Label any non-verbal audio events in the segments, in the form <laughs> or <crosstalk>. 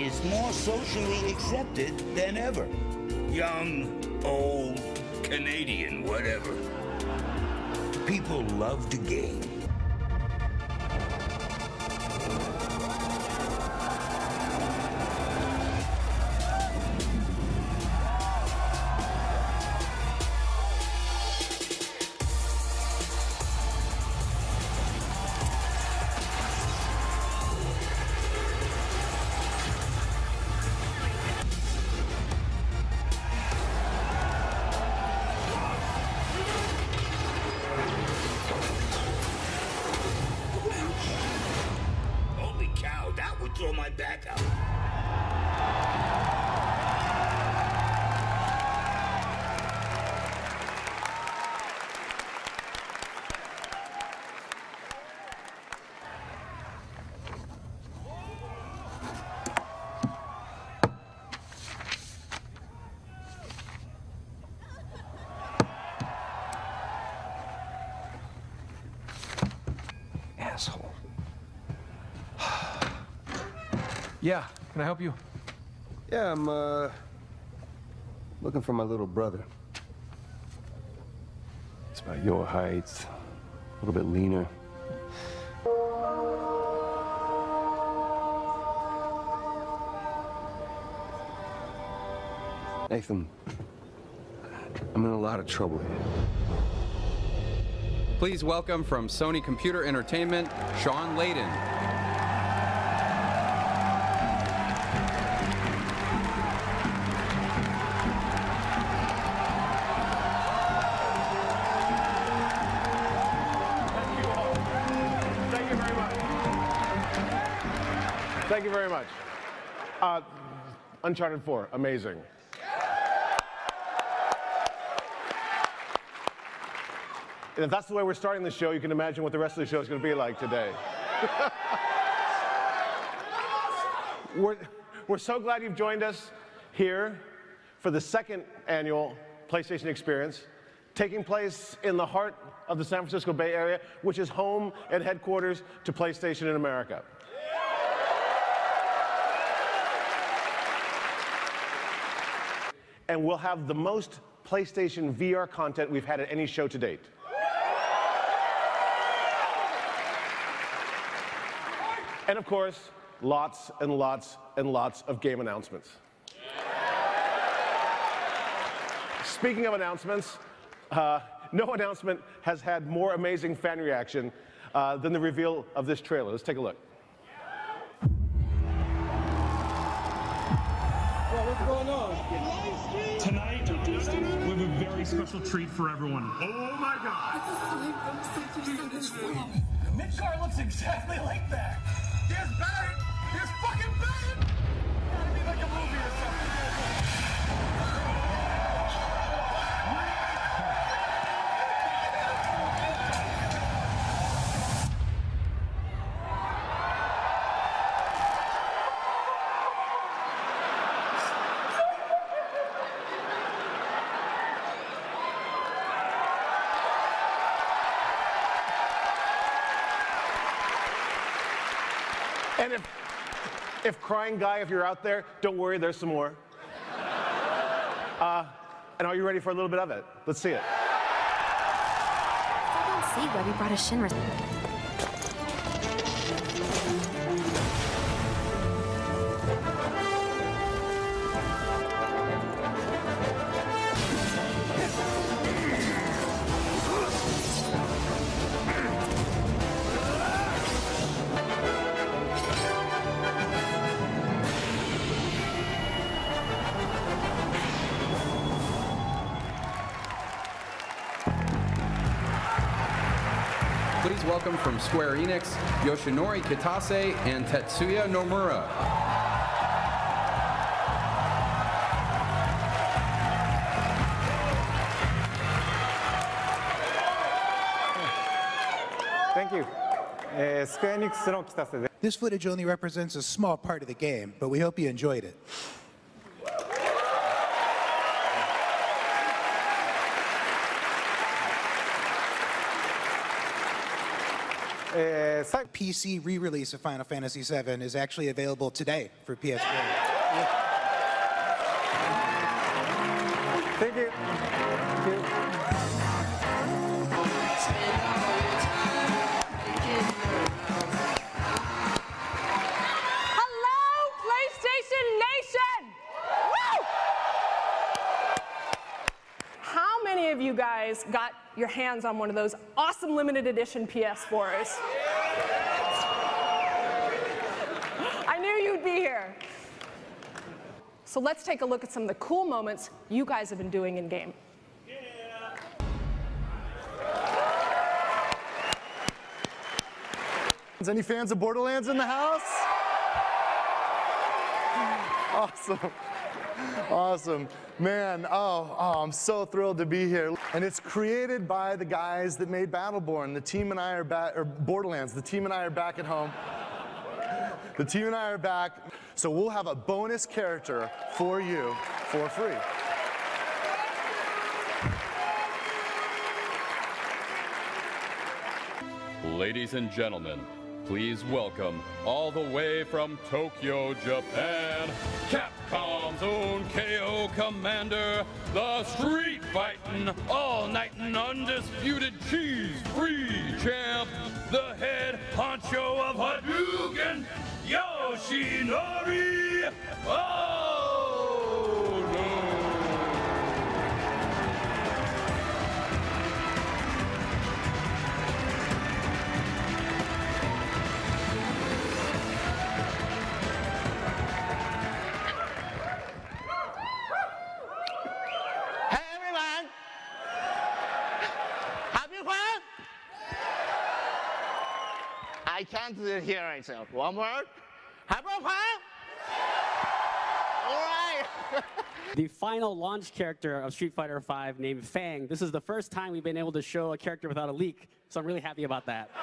is more socially accepted than ever. Young, old, Canadian, whatever. People love to game. Can I help you? Yeah, I'm, uh, looking for my little brother. It's about your height, a little bit leaner. Nathan, I'm in a lot of trouble here. Please welcome from Sony Computer Entertainment, Shawn Layden. Thank you very much. Uh, Uncharted 4, amazing. And if that's the way we're starting the show, you can imagine what the rest of the show is going to be like today. <laughs> we're, we're so glad you've joined us here for the second annual PlayStation Experience, taking place in the heart of the San Francisco Bay Area, which is home and headquarters to PlayStation in America. And we'll have the most PlayStation VR content we've had at any show to date. And of course, lots and lots and lots of game announcements. Speaking of announcements, uh, no announcement has had more amazing fan reaction uh, than the reveal of this trailer. Let's take a look. Tonight, we have a very special treat for everyone. Oh, oh my god! Midgar looks exactly like that. There's Barrett. There's fucking if crying guy, if you're out there, don't worry, there's some more. <laughs> Uh, and are you ready for a little bit of it? Let's see it. I don't see why we brought a. welcome from Square Enix, Yoshinori Kitase and Tetsuya Nomura. Thank you. えースクエアエニックスの北瀬です This footage only represents a small part of the game, but we hope you enjoyed it. Uh, えーさ PC re-release of Final Fantasy VII is actually available today for PS4. Thank you. Thank you. Hello, PlayStation Nation! Woo! How many of you guys got your hands on one of those awesome limited edition PS4s? I knew you'd be here. So let's take a look at some of the cool moments you guys have been doing in game. Any fans of Borderlands in the house? Awesome. Awesome. Man, oh, oh, I'm so thrilled to be here. And it's created by the guys that made Battleborn. The team and I are back, or Borderlands, the team and I are back at home. The team and I are back. So we'll have a bonus character for you for free. Ladies and gentlemen, please welcome, all the way from Tokyo, Japan, Capcom's own KO Commander, the street fighting, all night and undisputed cheese free champ, the head honcho of Hadouken, Yoshinori! Oh hear myself. One more. Have you fun? All right. <laughs> the final launch character of Street Fighter V named Fang. This is the first time we've been able to show a character without a leak, so I'm really happy about that. <laughs>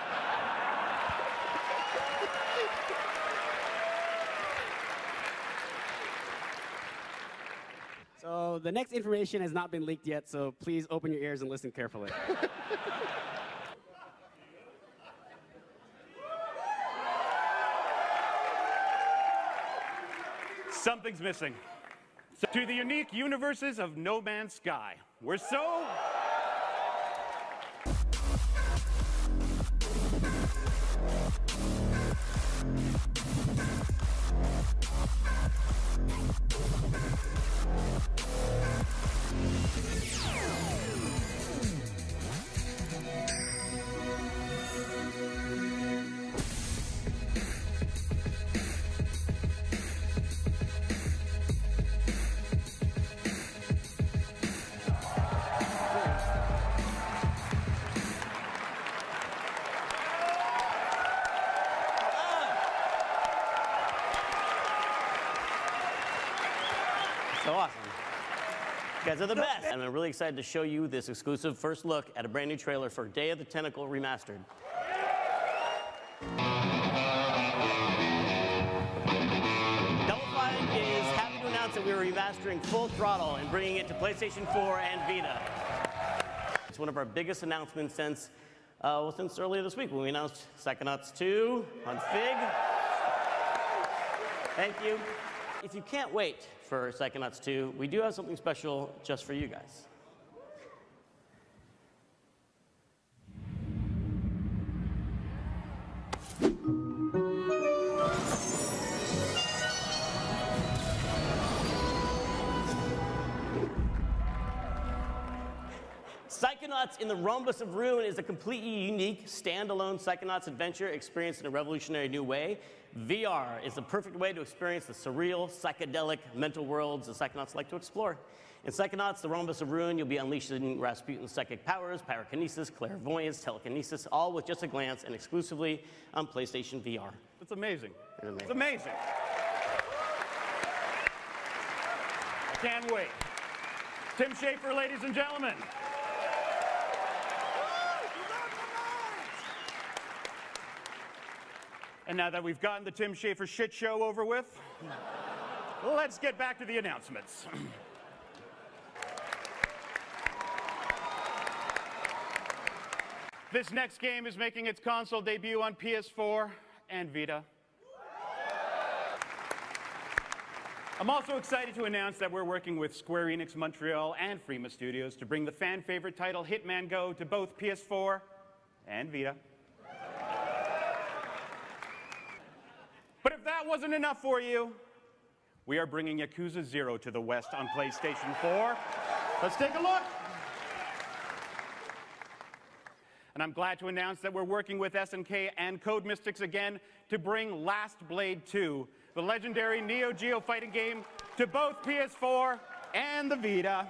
So the next information has not been leaked yet, so please open your ears and listen carefully. <laughs> Something's missing. So, to the unique universes of No Man's Sky. We're so So guys are the best. And I'm really excited to show you this exclusive first look at a brand new trailer for Day of the Tentacle Remastered. Double Fine is happy to announce that we are remastering Full Throttle and bringing it to PlayStation 4 and Vita. It's one of our biggest announcements since, uh, well, since earlier this week when we announced Psychonauts 2 on Fig. Thank you. If you can't wait for Psychonauts 2, we do have something special just for you guys. Psychonauts in the Rhombus of Ruin is a completely unique, standalone Psychonauts adventure experienced in a revolutionary new way. VR is the perfect way to experience the surreal, psychedelic, mental worlds the Psychonauts like to explore. In Psychonauts, the Rhombus of Ruin, you'll be unleashing Rasputin's psychic powers, pyrokinesis, clairvoyance, telekinesis, all with just a glance and exclusively on PlayStation VR. It's amazing. It's amazing. It's amazing. I can't wait. Tim Schafer, ladies and gentlemen. And now that we've gotten the Tim Schafer shit show over with, let's get back to the announcements. <clears throat> This next game is making its console debut on PS4 and Vita. I'm also excited to announce that we're working with Square Enix Montreal and Frima Studios to bring the fan favorite title Hitman Go to both PS4 and Vita. But if wasn't enough for you, we are bringing Yakuza 0 to the West on PlayStation 4. Let's take a look. And I'm glad to announce that we're working with SNK and Code Mystics again to bring Last Blade 2, the legendary Neo Geo fighting game, to both PS4 and the Vita.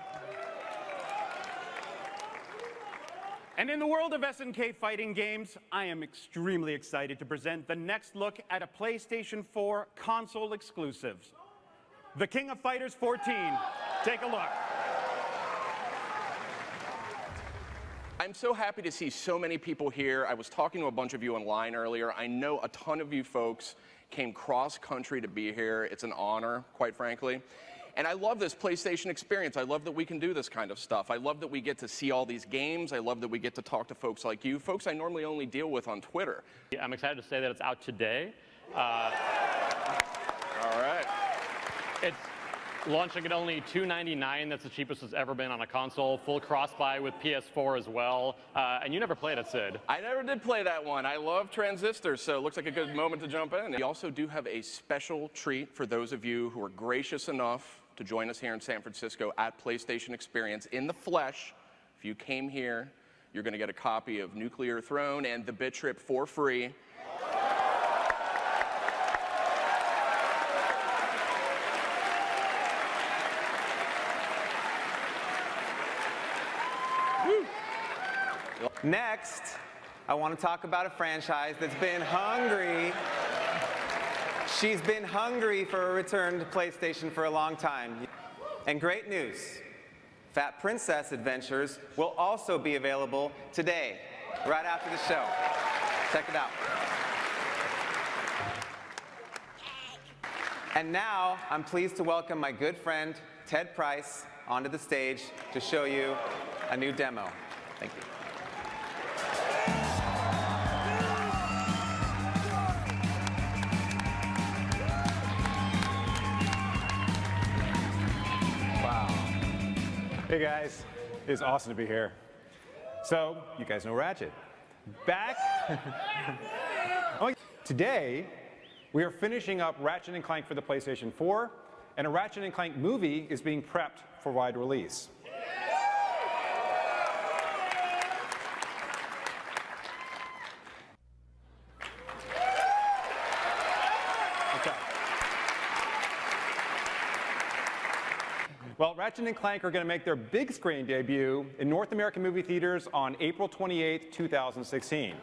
And in the world of SNK fighting games, I am extremely excited to present the next look at a PlayStation 4 console exclusives. The King of Fighters 14. Take a look. I'm so happy to see so many people here. I was talking to a bunch of you online earlier. I know a ton of you folks came cross country to be here. It's an honor, quite frankly. And I love this PlayStation experience. I love that we can do this kind of stuff. I love that we get to see all these games. I love that we get to talk to folks like you, folks I normally only deal with on Twitter. I'm excited to say that it's out today. Uh, all right. It's launching at only 299. That's the cheapest it's ever been on a console. Full cross-buy with PS4 as well. Uh, and you never played it, Sid. I never did play that one. I love transistors, so it looks like a good moment to jump in. We also do have a special treat for those of you who are gracious enough to join us here in San Francisco at PlayStation Experience in the flesh. If you came here, you're going to get a copy of Nuclear Throne and The Bit Trip for free. Next, I want to talk about a franchise that's been hungry. She's been hungry for a return to PlayStation for a long time. And great news, Fat Princess Adventures will also be available today, right after the show. Check it out. And now, I'm pleased to welcome my good friend, Ted Price, onto the stage to show you a new demo. Thank you. Hey guys, it's awesome to be here. So, you guys know Ratchet. Back. <laughs> Oh, Today, we are finishing up Ratchet and Clank for the PlayStation 4, and a Ratchet and Clank movie is being prepped for wide release. Ratchet and Clank are going to make their big screen debut in North American movie theaters on April 28, 2016.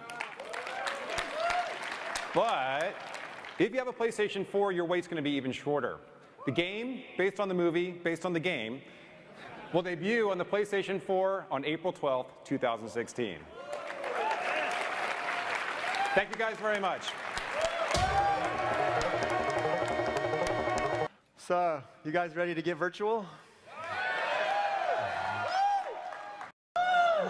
But if you have a PlayStation 4, your wait's going to be even shorter. The game, based on the movie, based on the game, will debut on the PlayStation 4 on April 12, 2016. Thank you guys very much. So, you guys ready to get virtual?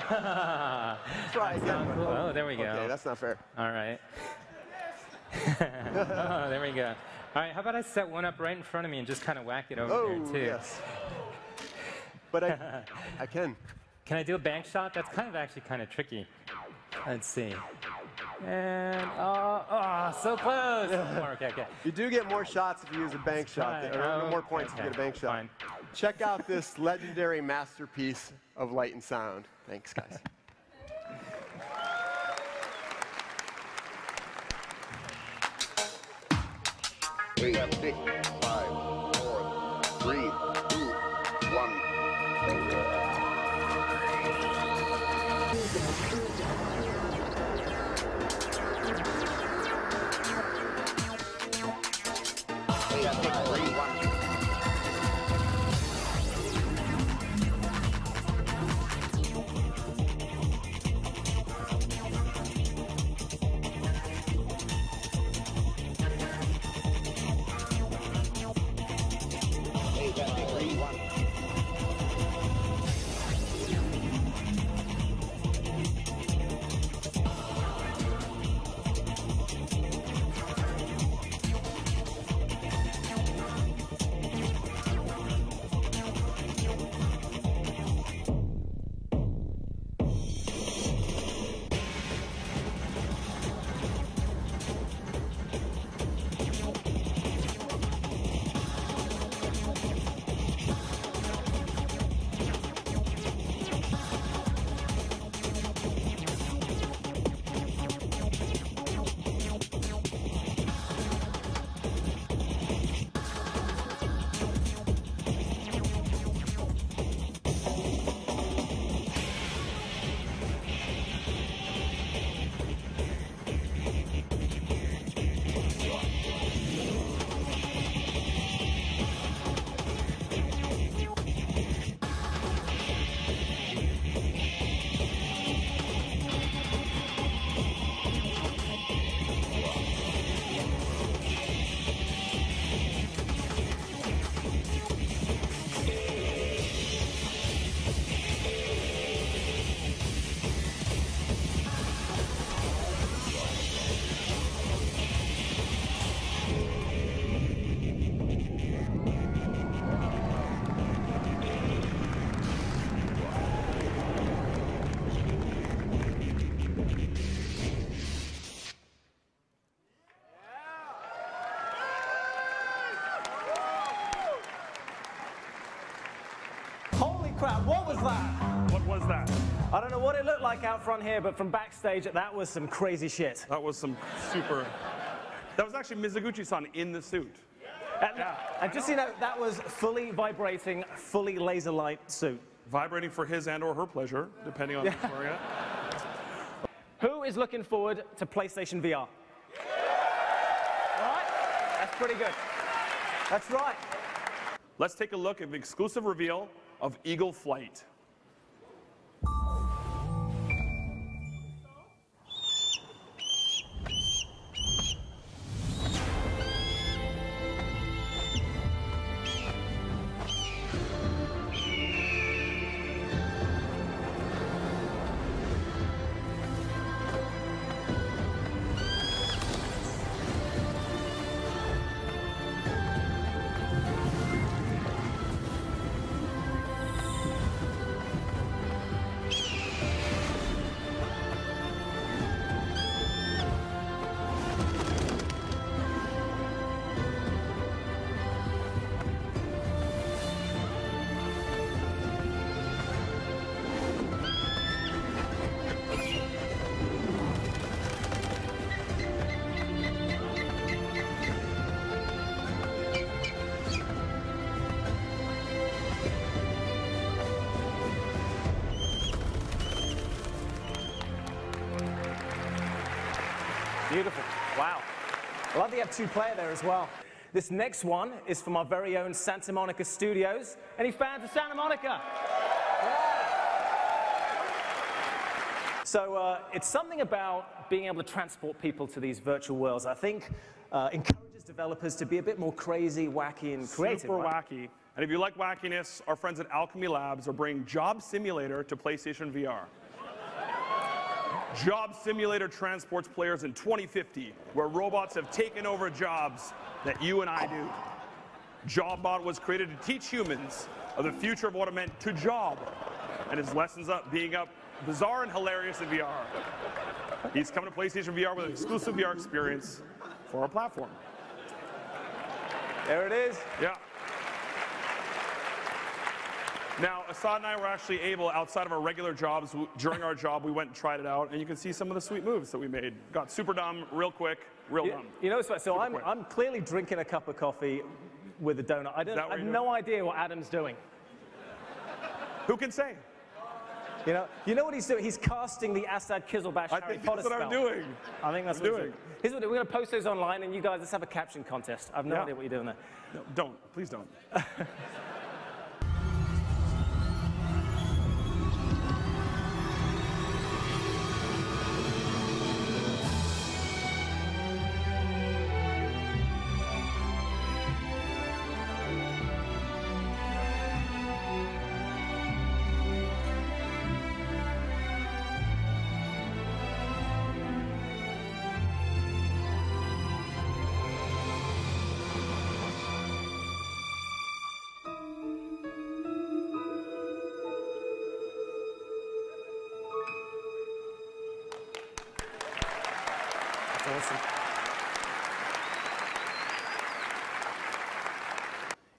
Try again. Oh, there we go. Okay, that's not fair. All right. <laughs> oh, there we go. All right, how about I set one up right in front of me and just kind of whack it over Oh, there, too? yes. But I, <laughs> I can. Can I do a bank shot? That's kind of actually kind of tricky. Let's see. And, oh, oh so close. <laughs> okay, okay. You do get more shots if you use a bank shot, Right. or Oh, more points if you get a bank shot. Fine. Check out this legendary masterpiece of light and sound. Thanks, guys. <laughs> Eight, six, five, four, three, I don't know what it looked like out front here, but from backstage, that was some crazy shit. That was some super. That was actually Mizuguchi-san in the suit. And, and just so you know, that was fully vibrating, fully laser light suit. Vibrating for his and or her pleasure, depending on Yeah. who's wearing it. Who is looking forward to PlayStation VR? All right, that's pretty good. That's right. Let's take a look at the exclusive reveal of Eagle Flight. Have two player there as well. This next one is from our very own Santa Monica Studios. Any fans of Santa Monica? So uh, it's something about being able to transport people to these virtual worlds. I think uh, encourages developers to be a bit more crazy, wacky, and creative. Super right? wacky. And if you like wackiness, our friends at Owlchemy Labs are bringing Job Simulator to PlayStation VR. Job Simulator transports players in 2050, where robots have taken over jobs that you and I do. JobBot was created to teach humans of the future of what it meant to job, and his lessons up being up bizarre and hilarious in VR. He's coming to PlayStation VR with an exclusive VR experience for our platform. There it is. Yeah. Now, Asad and I were actually able, outside of our regular jobs, during our job, we went and tried it out, and you can see some of the sweet moves that we made. Got super dumb, real quick, real You, dumb. you know, so, so I'm, quick. I'm clearly drinking a cup of coffee with a donut. I, don't, I have you're no idea what Adam's doing. Who can say? You know, you know what he's doing? He's casting the Asad Qizilbash I Harry think Potter that's what I'm doing. I think that's I'm what doing. he's doing. Here's what we're going to post those online, and you guys, let's have a caption contest. I have no Yeah. idea what you're doing there. No, don't. Please don't. <laughs>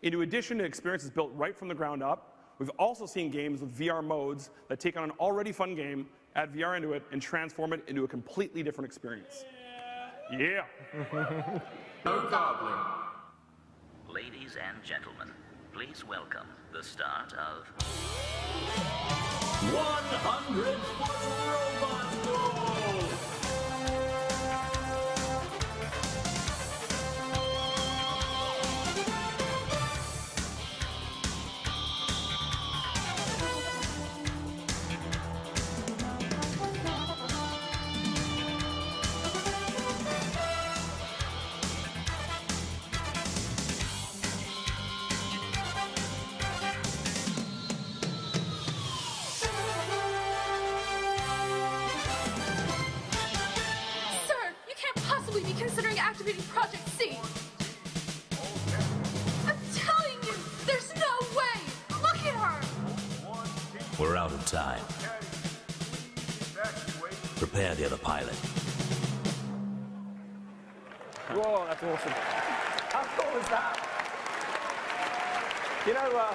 In addition to experiences built right from the ground up, we've also seen games with VR modes that take on an already fun game, add VR into it, and transform it into a completely different experience. Yeah. <laughs> No gobbling. Ladies and gentlemen, please welcome the start of 100 Foot Robot Golf! Activating Project C. I'm telling you, there's no way. Look at her. We're out of time. Prepare the other pilot. Whoa, that's awesome. How cool is that? You know, uh,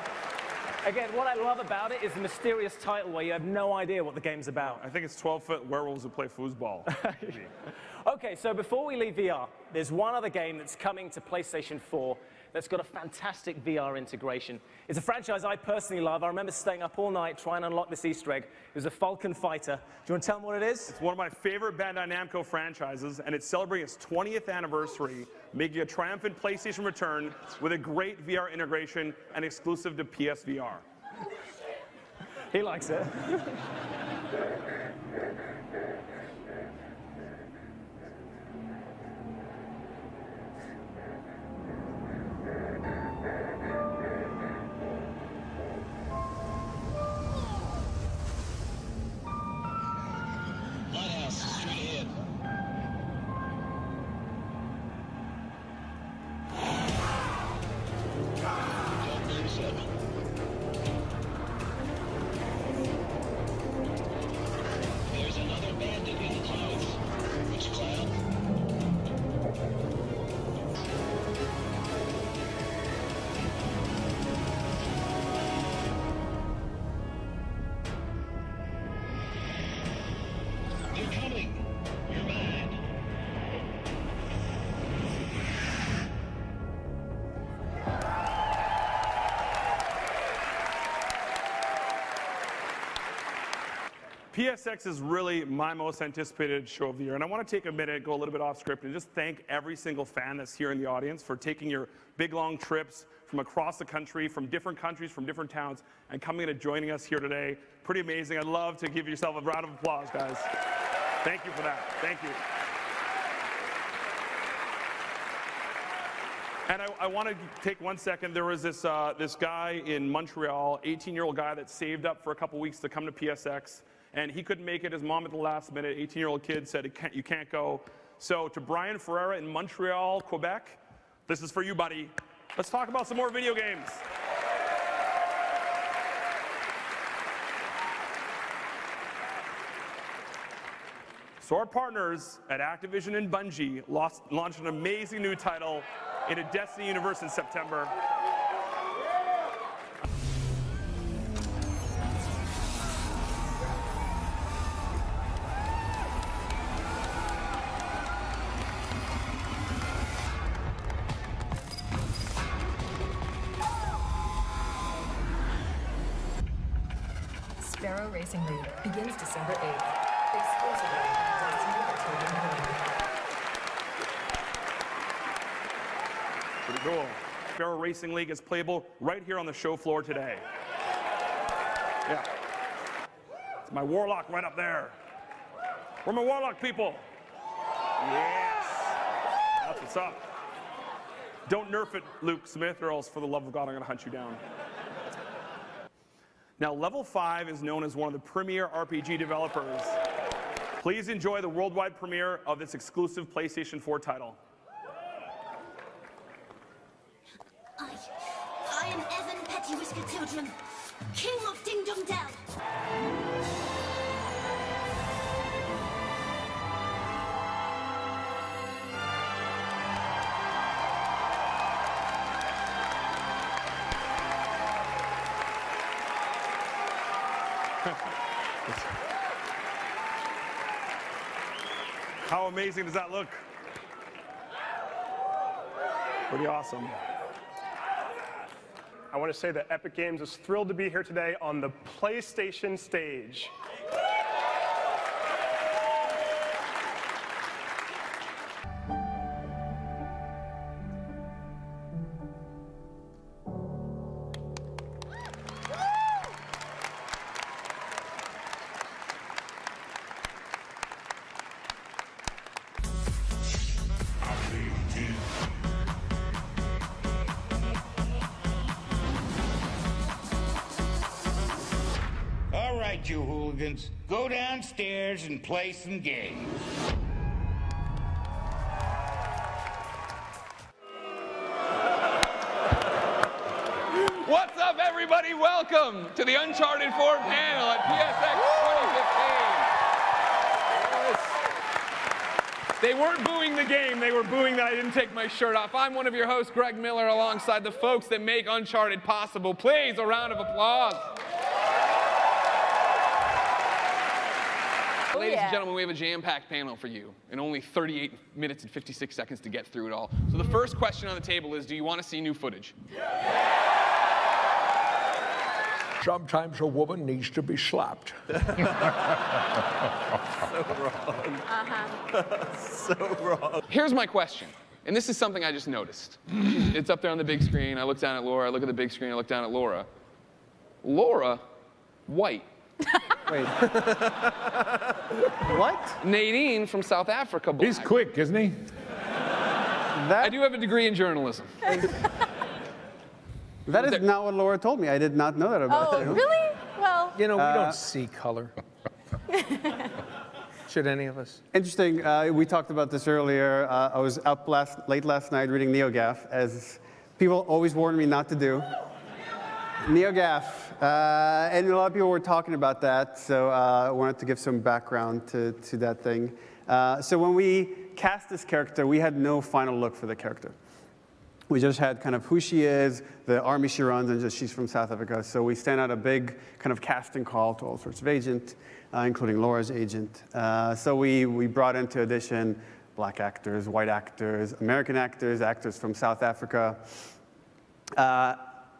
Again, what I love about it is the mysterious title where you have no idea what the game's about. I think it's 12 foot werewolves who play foosball. <laughs> Okay, so before we leave VR, there's one other game that's coming to PlayStation 4 that's got a fantastic VR integration. It's a franchise I personally love. I remember staying up all night trying to unlock this Easter egg. It was a Falcon Fighter. Do you want to tell them what it is? It's one of my favorite Bandai Namco franchises, and it's celebrating its 20th anniversary, making a triumphant PlayStation return with a great VR integration and exclusive to PSVR. He likes it. PSX is really my most anticipated show of the year. And I want to take a minute, go a little bit off script, and just thank every single fan that's here in the audience for taking your big, long trips from across the country, from different countries, from different towns, and coming and joining us here today. Pretty amazing. I'd love to give yourself a round of applause, guys. Thank you for that. Thank you. And I, I want to take one second. There was this, uh, this guy in Montreal, 18 year old guy that saved up for a couple weeks to come to PSX, and he couldn't make it. His mom at the last minute, 18 year old kid, said, "You can't- You can't go. So, to Brian Ferreira in Montreal, Quebec, this is for you, buddy. Let's talk about some more video games. So our partners at Activision and Bungie lost, launched an amazing new title in a Destiny universe in September. Racing League is playable right here on the show floor today. Yeah. It's my Warlock right up there. We're my Warlock people? Yes. That's what's up. Don't nerf it, Luke Smith, or else for the love of God, I'm going to hunt you down. Now, Level 5 is known as one of the premier RPG developers. Please enjoy the worldwide premiere of this exclusive PlayStation 4 title. I, I am Evan Pettiwhisker King of Ding Dong Dell. How amazing does that look? Pretty awesome. I want to say that Epic Games is thrilled to be here today on the PlayStation stage. Downstairs and play some games. What's up, everybody? Welcome to the Uncharted 4 panel at PSX 2015. They weren't booing the game, they were booing that I didn't take my shirt off. I'm one of your hosts, Greg Miller, alongside the folks that make Uncharted possible. Please, a round of applause. Ladies yeah. and gentlemen, we have a jam-packed panel for you in only 38 minutes and 56 seconds to get through it all. So the first question on the table is, do you want to see new footage? Sometimes a woman needs to be slapped. <laughs> So wrong. Uh-huh. <laughs> So wrong. Here's my question, and this is something I just noticed. it's up there on the big screen. I look down at Laura. I look at the big screen. I look down at Laura. Laura, white. Wait. <laughs> what? Nadine from South Africa. Black. He's quick, isn't he? That... I do have a degree in journalism. <laughs> That is not what Laura told me. I did not know that about Oh, you. really? Well, You know, we Uh, don't see color. <laughs> Should any of us? Interesting. Uh, we talked about this earlier. Uh, I was up last, late last night reading NeoGaf, as people always warn me not to do. NeoGaf. Uh, and a lot of people were talking about that, so uh, I wanted to give some background to, to that thing. Uh, so when we cast this character, we had no final look for the character. We just had kind of who she is, the army she runs, and just she's from South Africa. So we sent out a big kind of casting call to all sorts of agents, uh, including Laura's agent. Uh, so we, we brought into audition black actors, white actors, American actors, actors from South Africa. Uh,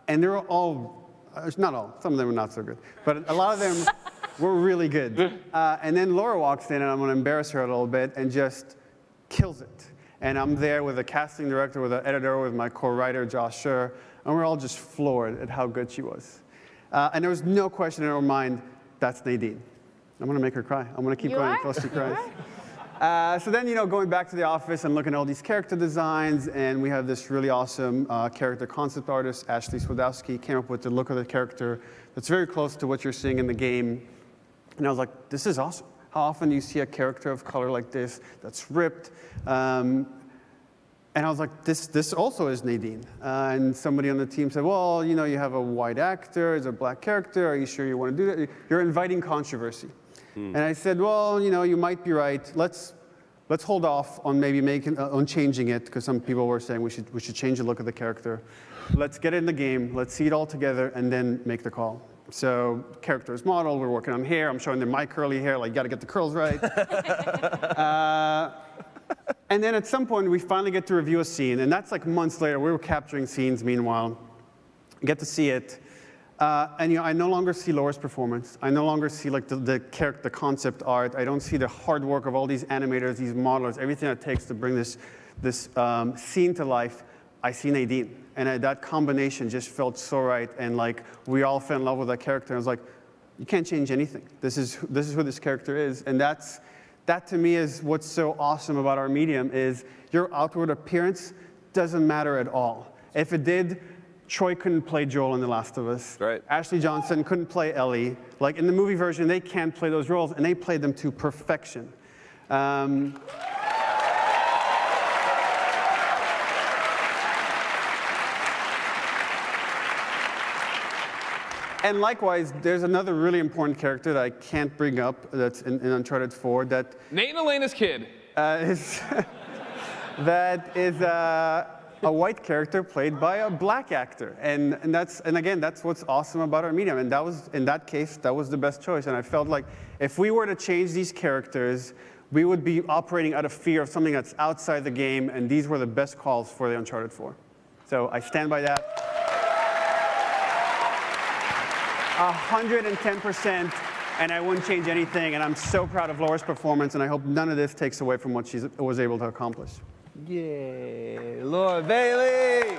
and they were all, uh, not all, some of them were not so good, but a lot of them <laughs> were really good. Uh, and then Laura walks in, and I'm going to embarrass her a little bit, and just kills it. And I'm there with a casting director, with an editor, with my co-writer, Josh Scherr, and we're all just floored at how good she was. Uh, and there was no question in our mind, that's Nadine. I'm going to make her cry. I'm going to keep You going until she <laughs> cries. Uh, so then, you know, going back to the office and looking at all these character designs, and we have this really awesome uh, character concept artist, Ashley Swidowski, came up with the look of the character that's very close to what you're seeing in the game. And I was like, this is awesome. How often do you see a character of color like this that's ripped? Um, and I was like, this, this also is Nadine. Uh, and somebody on the team said, well, you know, you have a white actor, it's a black character. Are you sure you want to do that? You're inviting controversy. And I said, well, you know, you might be right. Let's, let's hold off on maybe making, uh, on changing it, because some people were saying we should, we should change the look of the character. Let's get it in the game, let's see it all together, and then make the call. So character is modeled, we're working on hair. I'm showing them my curly hair, like, you gotta get the curls right. <laughs> uh, and then at some point, we finally get to review a scene, and that's like months later. We were capturing scenes meanwhile, get to see it. Uh, and you know, I no longer see Laura's performance. I no longer see like the, the the concept art. I don't see the hard work of all these animators, these modelers, everything it takes to bring this, this um, scene to life. I see Nadine, and that combination just felt so right. And like we all fell in love with that character. I was like, you can't change anything. This is this is who this character is, and that's that to me is what's so awesome about our medium is your outward appearance doesn't matter at all. If it did, Troy couldn't play Joel in The Last of Us. Right. Ashley Johnson couldn't play Ellie. Like in the movie version, they can't play those roles, and they played them to perfection. Um, And likewise, there's another really important character that I can't bring up that's in, in Uncharted 4 that Nate and Elena's kid. uh, is <laughs> that is uh, a white character played by a black actor, and and that's and again that's what's awesome about our medium, and that was in that case that was the best choice, and I felt like if we were to change these characters. We would be operating out of fear of something that's outside the game, and these were the best calls for the Uncharted 4. So I stand by that. 110%, and I wouldn't change anything. And I'm so proud of Laura's performance, and I hope none of this takes away from what she was able to accomplish. Yeah, Laura Bailey.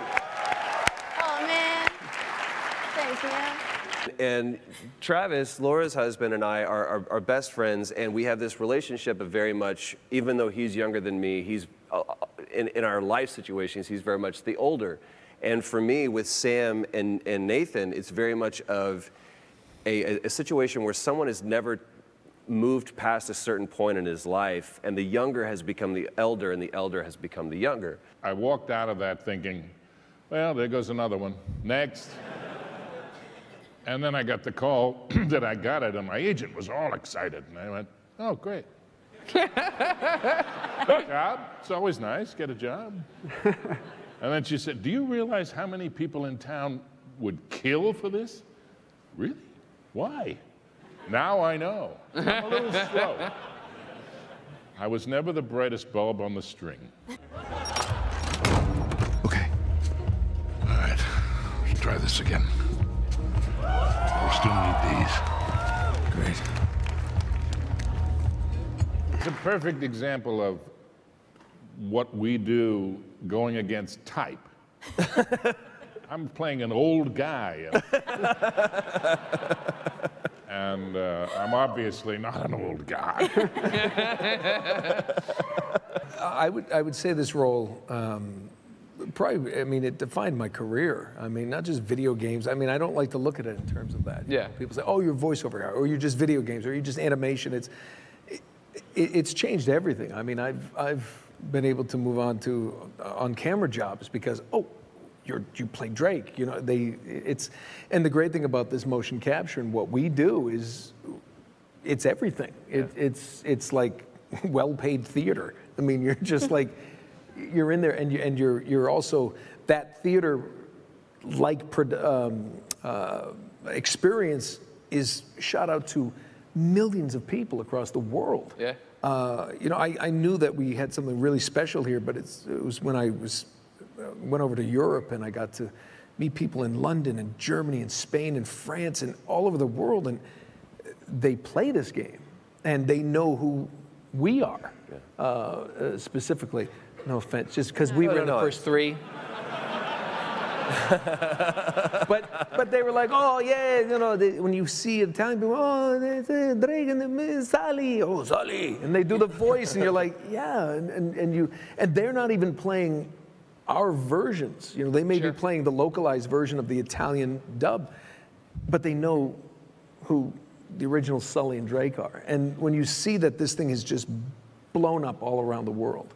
Oh, man. Thanks, man. And Travis, Laura's husband, and I are, are, are best friends, and we have this relationship of very much, even though he's younger than me, he's uh, in, in our life situations, he's very much the older. And for me, with Sam and, and Nathan, it's very much of a, a, a situation where someone is never moved past a certain point in his life, and the younger has become the elder, and the elder has become the younger. I walked out of that thinking, well, there goes another one. Next. and then I got the call <clears throat> that I got it, and my agent was all excited. And I went, oh, great. <laughs> job. It's always nice. Get a job. and then she said, Do you realize how many people in town would kill for this? Really? Why? Now I know. I'm a little <laughs> slow. I was never the brightest bulb on the string. Okay. All right. Let's try this again. We still need these. Great. It's a perfect example of what we do going against type. <laughs> I'm playing an old guy. <laughs> and uh, I'm obviously not an old guy. <laughs> I would I would say this role um, probably I mean it defined my career. I mean not just video games. I mean I don't like to look at it in terms of that. Yeah. People say, "Oh, you're voiceover guy," or "You're just video games," or "You're just animation." It's it, it's changed everything. I mean I've I've been able to move on to uh, on camera jobs because oh you're, you play Drake. You know, they, it's, and the great thing about this motion capture and what we do is it's everything. It, It's, it's like <laughs> well-paid theater. I mean, you're just <laughs> like, you're in there and, you, and you're, you're also, that theater like um, uh, experience is shot out to millions of people across the world. Yeah. Uh, you know, I, I knew that we had something really special here, but it's, it was when I was went over to Europe and I got to meet people in London and Germany and Spain and France and all over the world, and they play this game and they know who we are uh, uh, specifically. No offense, just because we No, were no, in the no. first three. but but they were like, oh yeah, you know, they, when you see Italian people, oh, they say Dragon, uh, Sally, oh Sally, and they do the voice, and you're like, yeah, and, and, and you, and they're not even playing our versions. You know, they may be playing the localized version of the Italian dub, but they know who the original Sully and Drake are. And when you see that this thing has just blown up all around the world,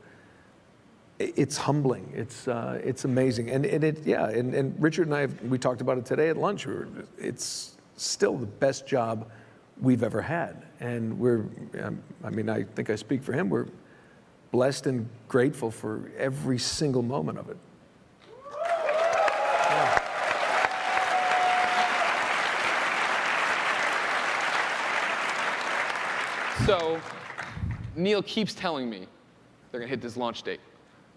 it's humbling. It's uh, it's amazing, and, and it yeah. And, and Richard and I have, we talked about it today at lunch. We were- It's still the best job we've ever had, and we're. Um, I mean, I think I speak for him. We're blessed and grateful for every single moment of it. So Neil keeps telling me they're gonna hit this launch date.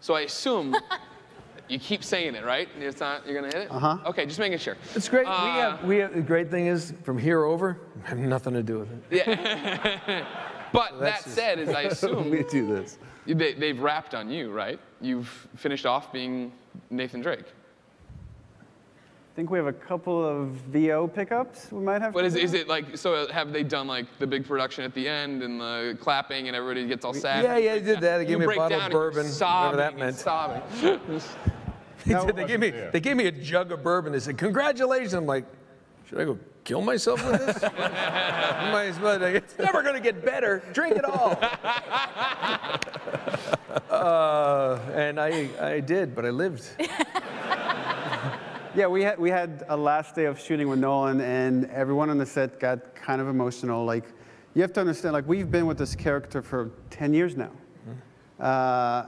So I assume <laughs> you keep saying it, right? It's not, you're gonna hit it? Uh-huh. Okay, just making sure. It's great. we Uh, have, we have, the great thing is, from here over, I have nothing to do with it. Yeah. <laughs> but that That's just- said, is I <laughs> assume We do this. They, they've wrapped on you, right? You've finished off being Nathan Drake. I think we have a couple of VO pickups we might have. But to is, do. is it like? So have they done like the big production at the end and the clapping and everybody gets all sad? Yeah, yeah, they did that. They You gave me a bottle of and you're bourbon, sobbing whatever that and meant. Sobbing. <laughs> They, did, they, gave me, they gave me a jug of bourbon. They said, "Congratulations!" I'm like, "Should I go kill myself with this?" <laughs> Might as well. It's never gonna get better. Drink it all. <laughs> uh, and I, I did, but I lived. <laughs> Yeah, we had we had a last day of shooting with Nolan, and everyone on the set got kind of emotional. Like, you have to understand, like we've been with this character for 10 years now, uh,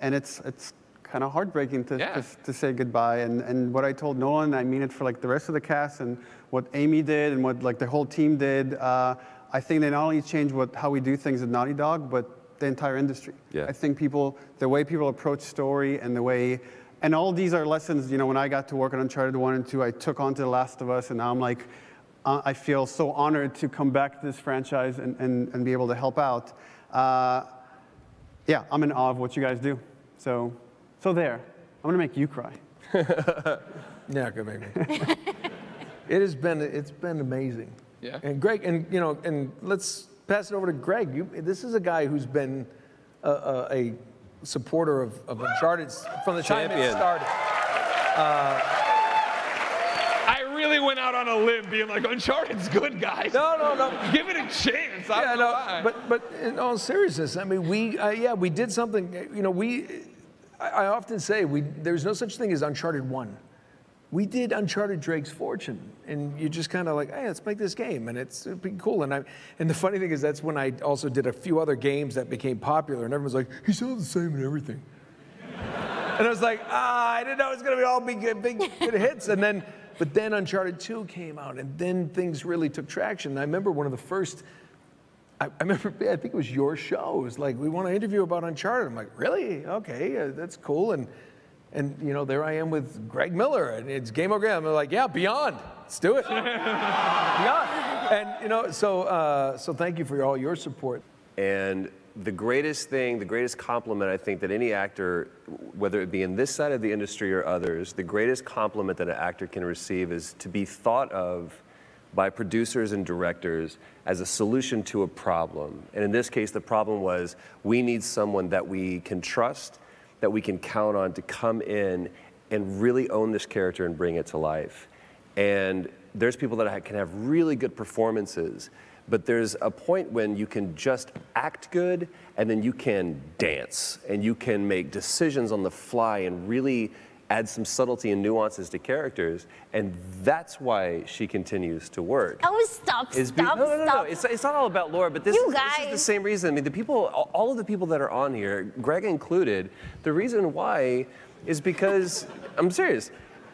and it's it's kind of heartbreaking to, to to say goodbye. And and what I told Nolan, I mean it for like the rest of the cast, and what Amy did, and what like the whole team did. Uh, I think they not only changed what how we do things at Naughty Dog, but the entire industry. Yeah. I think people, the way people approach story and the way, and all these are lessons, you know, when I got to work on Uncharted 1 and 2, I took on to The Last of Us, and now I'm like, uh, I feel so honored to come back to this franchise and, and, and be able to help out. Uh, yeah, I'm in awe of what you guys do. So, so there. I'm gonna make you cry. <laughs> Yeah, good make me. <laughs> it has been it's been amazing. Yeah. And Greg, and you know, and let's pass it over to Greg. You, this is a guy who's been a, a, a supporter of, of Uncharted from the time it started. Uh, I really went out on a limb being like, Uncharted's good, guys. No, no, no. Give it a chance. I yeah, don't no, why. but but in all seriousness, I mean, we uh, yeah, we did something. You know, we I, I often say we there's no such thing as Uncharted One. we did Uncharted Drake's Fortune, and you just kind of like, hey, let's make this game, and it's it'd cool. And I, and the funny thing is, that's when I also did a few other games that became popular, and everyone's like, he sounds the same in everything. <laughs> and I was like, ah, I didn't know it was gonna be all big, big, big hits. And then, but then Uncharted 2 came out, and then things really took traction. And I remember one of the first. I, remember, <laughs> I think it was your show. It was like, we want to interview about Uncharted. I'm like, really? Okay, uh, that's cool. And and you know, there I am with Greg Miller, and it's Game Over. I'm like, yeah, Beyond, let's do it. <laughs> Beyond, and you know, so uh, so thank you for all your support. And the greatest thing, the greatest compliment I think that any actor, whether it be in this side of the industry or others, the greatest compliment that an actor can receive is to be thought of by producers and directors as a solution to a problem. And in this case, the problem was we need someone that we can trust, that we can count on to come in and really own this character and bring it to life. And there's people that can have really good performances, but there's a point when you can just act good and then you can dance and you can make decisions on the fly and really add some subtlety and nuances to characters. And that's why she continues to work. Oh, stop, is be- stop, no, no, no, no. It's, it's not all about Laura, but this, You is, this is the same reason. I mean, the people, all- all of the people that are on here, Greg included, the reason why is because, <laughs> I'm serious.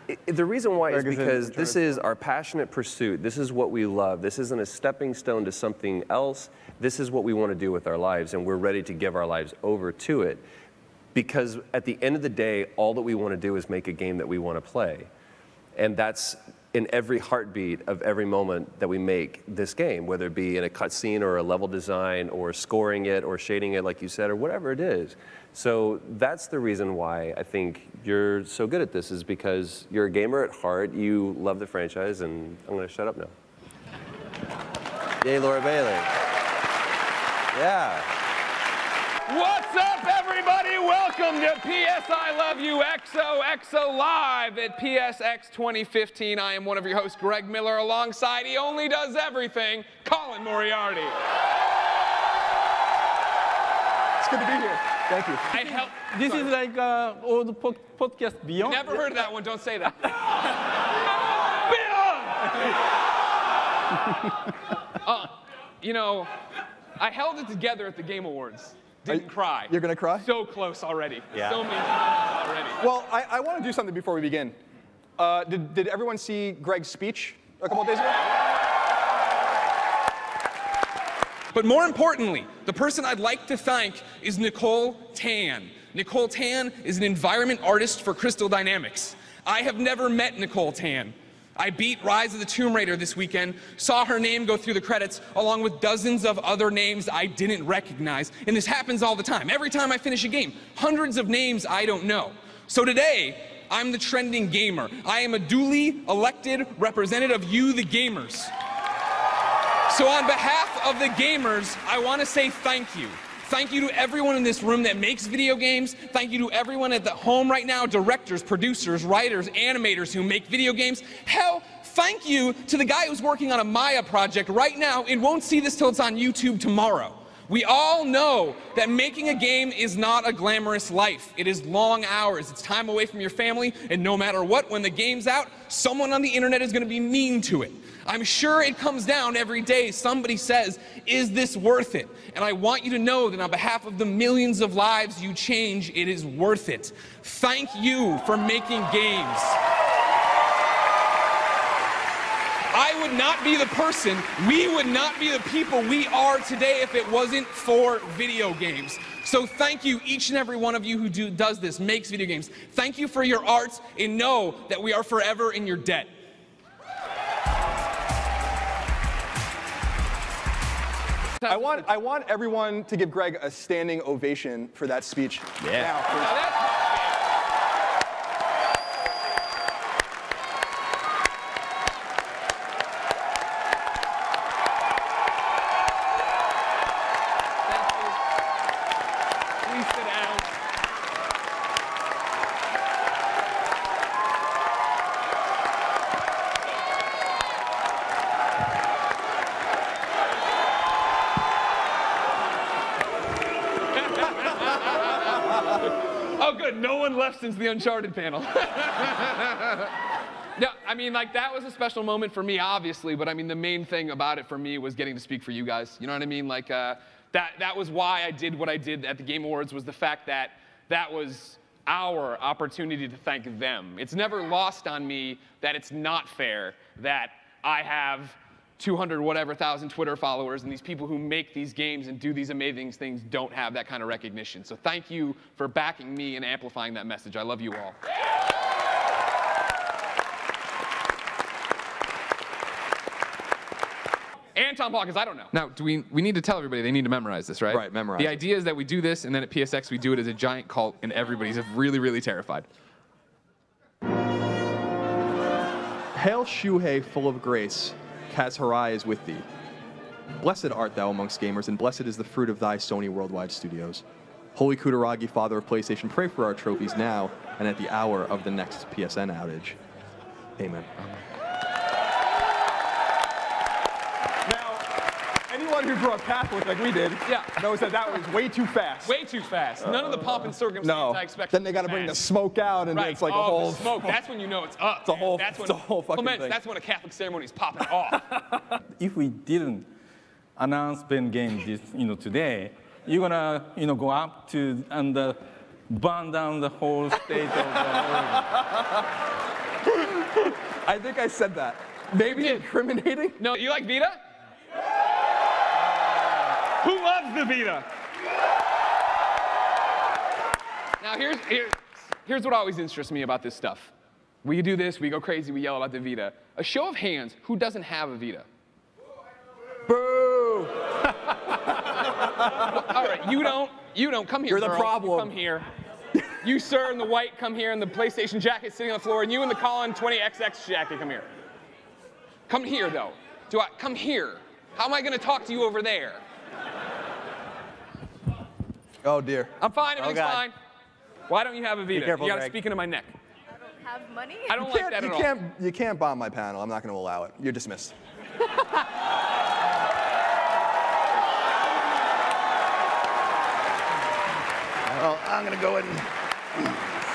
I- The reason why is Greg is because charge. this is our passionate pursuit. This is what we love. This isn't a stepping stone to something else. This is what we want to do with our lives, and we're ready to give our lives over to it. Because at the end of the day, all that we want to do is make a game that we want to play. And that's in every heartbeat of every moment that we make this game, whether it be in a cutscene or a level design or scoring it or shading it, like you said, or whatever it is. So that's the reason why I think you're so good at this, is because you're a gamer at heart, you love the franchise, and I'm going to shut up now. Yay, Laura Bailey. Yeah. What's up, everybody? Welcome to PS I Love You XO XO Live at PSX 2015. I am one of your hosts, Greg Miller, alongside He Only Does Everything, Colin Moriarty. It's good to be here. Thank you. I help. This is like uh, old po- podcast Beyond. Never heard of that one. Don't say that. <laughs> uh, you know, I held it together at the Game Awards. Didn't cry. You're gonna cry? So close already. Yeah. So many already. Well, I, I want to do something before we begin. Uh, did, did everyone see Greg's speech a couple of days ago? But more importantly, the person I'd like to thank is Nicole Tan. Nicole Tan is an environment artist for Crystal Dynamics. I have never met Nicole Tan. I beat Rise of the Tomb Raider this weekend, saw her name go through the credits along with dozens of other names I didn't recognize. And this happens all the time. Every time I finish a game, hundreds of names I don't know. So today, I'm the trending gamer. I am a duly elected representative of you, the gamers. So, on behalf of the gamers, I want to say thank you. Thank you to everyone in this room that makes video games. Thank you to everyone at the home right now directors, producers, writers, animators who make video games. Hell, thank you to the guy who's working on a Maya project right now and won't see this till it's on YouTube tomorrow. We all know that making a game is not a glamorous life. It is long hours. It's time away from your family, and no matter what, when the game's out, someone on the internet is going to be mean to it. I'm sure it comes down every day. Somebody says, Is this worth it? And I want you to know that on behalf of the millions of lives you change, it is worth it. Thank you for making games. I would not be the person, we would not be the people we are today if it wasn't for video games. So thank you, each and every one of you who do, does this, makes video games. Thank you for your art, and know that we are forever in your debt. I want, I want everyone to give Greg a standing ovation for that speech. Yeah. Now, since the Uncharted panel. <laughs> No, I mean, like, that was a special moment for me, obviously, but I mean, the main thing about it for me was getting to speak for you guys. You know what I mean? Like, uh, that, that was why I did what I did at the Game Awards, was the fact that that was our opportunity to thank them. It's never lost on me that it's not fair that I have 200 whatever thousand Twitter followers and these people who make these games and do these amazing things don't have that kind of recognition. So thank you for backing me and amplifying that message. I love you all. And Tom Hawkins, I don't know. Now, do we we need to tell everybody they need to memorize this, right? Right, memorize The idea is that we do this, and then at PSX we do it as a giant cult, and everybody's really, really terrified. Hail Shuhei, full of grace, Kaz Hirai is with thee. Blessed art thou amongst gamers, and blessed is the fruit of thy Sony Worldwide Studios. Holy Kutaragi, Father of PlayStation, pray for our trophies now and at the hour of the next PSN outage. Amen. Who grew up Catholic like we did yeah. knows that that was way too fast. Way too fast. None of the pomp and circumstance No. I expect. Then they got to bring the smoke out, and right. it's like oh, a whole. the smoke. That's when you know it's up. It's a whole- That's when, it's a whole fucking Clements, thing. That's when a Catholic ceremony is popping off. <laughs> if we didn't announce Ben game this, you know, today, you're gonna, you know, go up to and uh, burn down the whole state of uh, <laughs> I think I said that. Maybe incriminating? No, you like Vita? Who loves the Vita? Now here's here, here's what always interests me about this stuff. We do this, we go crazy, we yell about the Vita. A show of hands, who doesn't have a Vita? Boo! <laughs> All right, you don't. You don't. Come here. You're the girl. You problem. Come here. You, sir, in the white, come here, and the PlayStation jacket sitting on the floor, and you in the Colin 20XX jacket, come here. Come here, though. Do I come here? How am I going to talk to you over there? Oh dear. I'm fine. Oh, everything's God. fine. Why don't you have a Vita? careful, you got to Greg. speak into my neck. I don't Have money? I don't you like can't, that you at all. can't, You can't bomb my panel. I'm not going to allow it. You're dismissed. <laughs> Well, I'm going to go ahead and.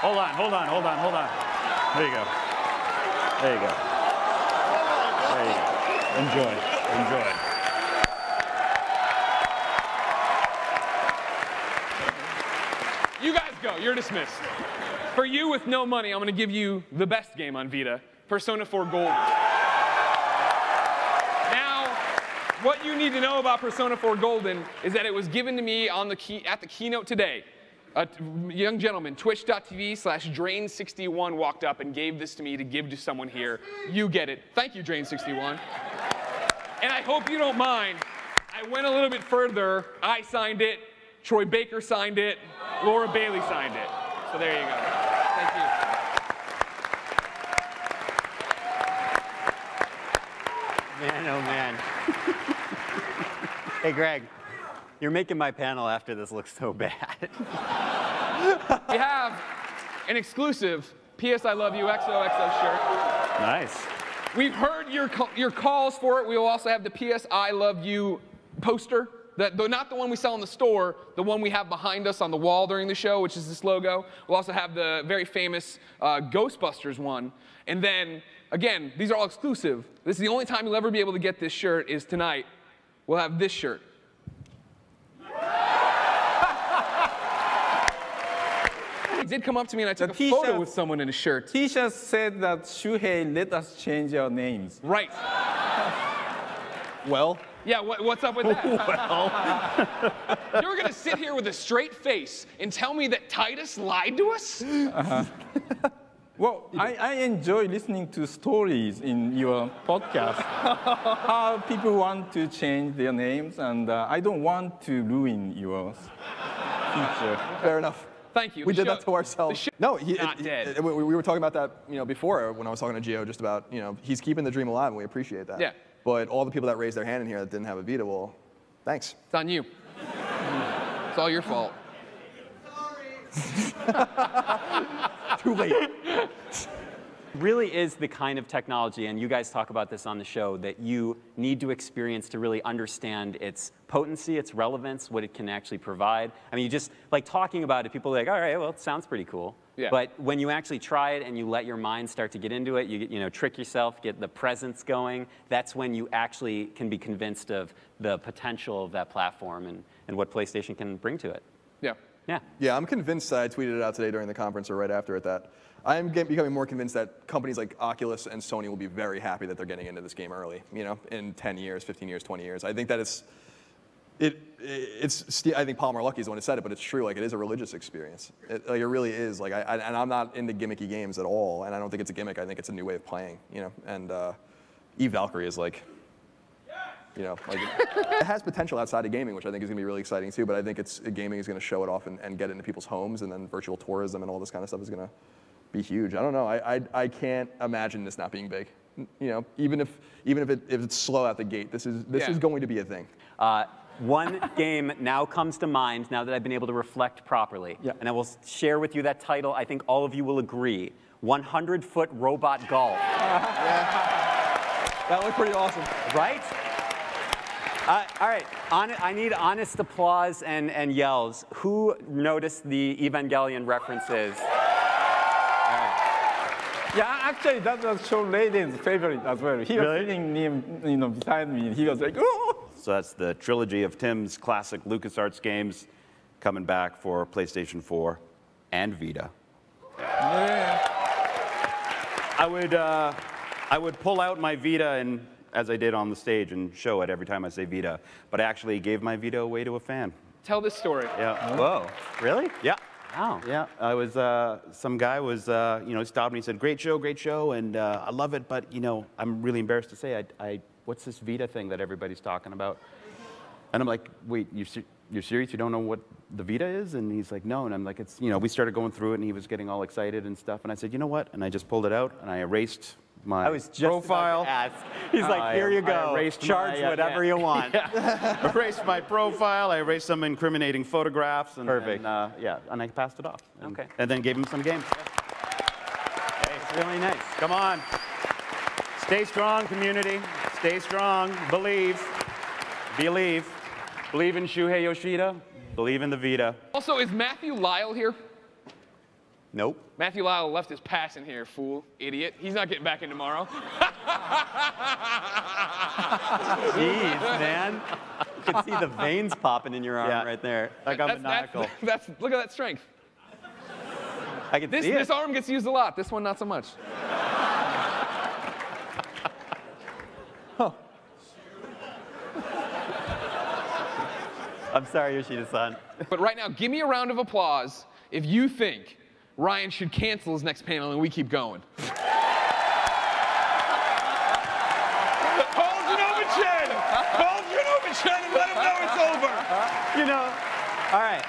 Hold on, hold on, hold on, hold on. There you go. There you go. Enjoy. Enjoy. You guys go. You're dismissed. For you with no money, I'm going to give you the best game on Vita, Persona 4 Gold. Now, what you need to know about Persona 4 Golden is that it was given to me on the key, at the keynote today. A young gentleman, twitch.tv slash drain61 walked up and gave this to me to give to someone here. You get it. Thank you, Drain61. And I hope you don't mind. I went a little bit further. I signed it. Troy Baker signed it. Laura Bailey signed it. So there you go. Thank you. Man, oh man. <laughs> hey, Greg, you're making my panel after this look so bad. <laughs> we have an exclusive PS I Love You XOXO shirt. Nice. We've heard your, your calls for it. We will also have the PS I Love You poster. That, though not the one we sell in the store, the one we have behind us on the wall during the show, which is this logo. We'll also have the very famous uh, Ghostbusters one. And then, again, these are all exclusive. This is the only time you'll ever be able to get this shirt is tonight. We'll have this shirt. Did come up to me and I took a photo T-shirt- with someone in a shirt. T-shirt said that Shuhei let us change our names. Right. Well. Yeah, what, what's up with that? <laughs> well. <laughs> You're gonna sit here with a straight face and tell me that Titus lied to us? Uh-huh. <laughs> well, I, I enjoy listening to stories in your podcast. How people want to change their names, and uh, I don't want to ruin yours. future. Fair enough. Thank you. We The did show- that to ourselves. no, he, not it- dead. it- we, we were talking about that, you know, before when I was talking to Gio, just about, you know, he's keeping the dream alive, and we appreciate that. Yeah. But all the people that raised their hand in here that didn't have a Vita, well, thanks. It's on you. It's all your fault. <laughs> <laughs> Too late. <laughs> really is the kind of technology, and you guys talk about this on the show, that you need to experience to really understand its potency, its relevance, what it can actually provide. I mean, you just, like talking about it, people are like, all right, well, it sounds pretty cool. Yeah. But when you actually try it and you let your mind start to get into it, you, you know, trick yourself, get the presence going, that's when you actually can be convinced of the potential of that platform and, and what PlayStation can bring to it. Yeah. Yeah. Yeah, I'm convinced I tweeted it out today during the conference or right after it that I am becoming more convinced that companies like Oculus and Sony will be very happy that they're getting into this game early, you know, in 10 years, 15 years, 20 years. I think that it's, it, it's, I think Palmer Luckey is the one who said it, but it's true. Like, it is a religious experience. It, like, it really is. Like, I, I, and I'm not into gimmicky games at all, and I don't think it's a gimmick. I think it's a new way of playing, you know. And uh, Eve Valkyrie is like, you know, like it has potential outside of gaming, which I think is going to be really exciting too. But I think it's gaming is going to show it off and, and get it into people's homes, and then virtual tourism and all this kind of stuff is going to be huge. I don't know. I, I, I can't imagine this not being big. You know, even if even if, it, if it's slow out the gate, this is this Yeah. is going to be a thing. Uh, one <laughs> game now comes to mind now that I've been able to reflect properly. yeah. And I will share with you that title. I think all of you will agree 100 Foot Robot Golf. <laughs> That looked pretty awesome. Right? Uh, all right, Hon- I need honest applause and, and yells. Who noticed the Evangelion references? Yeah, actually, that was Shawn Layden's favorite as well. He was Really? sitting near, you know, beside me, and he was like, oh! So that's the trilogy of Tim's classic LucasArts games coming back for PlayStation 4 and Vita. Yeah. I would, uh, I would pull out my Vita and, as I did on the stage, and show it every time I say Vita. But I actually gave my Vita away to a fan. Tell this story. Yeah. Whoa, really? Yeah. Wow. Yeah. I was, uh, some guy was, uh, you know, stopped me and said, great show, great show, and uh, I love it, but, you know, I'm really embarrassed to say, I, I, what's this Vita thing that everybody's talking about? And I'm like, wait, you ser- you're serious? You don't know what the Vita is? And he's like, no. And I'm like, it's, you know, we started going through it and he was getting all excited and stuff. And I said, you know what? And I just pulled it out and I erased my I was just about to profile. ask. He's like, I- "Here you go. erased Charge my, uh, whatever yeah. you want." <laughs> Yeah. <laughs> erased my profile. I erased some incriminating photographs. And, Perfect. And, uh, yeah, and I passed it off. And, Okay. And then gave him some games. It's really nice. Come on. Stay strong, community. Stay strong. Believe. Believe. Believe in Shuhei Yoshida. Believe in the Vita. Also, is Matthew Lyle here? Nope. Matthew Lyle left his pass in here, fool, idiot. He's not getting back in tomorrow. <laughs> Jeez, man. You can see the veins popping in your arm Yeah. right there. I got That's, maniacal. that's, <laughs> that's, look at that strength. I can This, see it. this arm gets used a lot. This one, not so much. <laughs> I'm sorry, Yoshida-san. But right now, give me a round of applause if you think Ryan should cancel his next panel and we keep going. Call Jenova Chen! Call Jenova Chen and let him know it's over! You know, all right.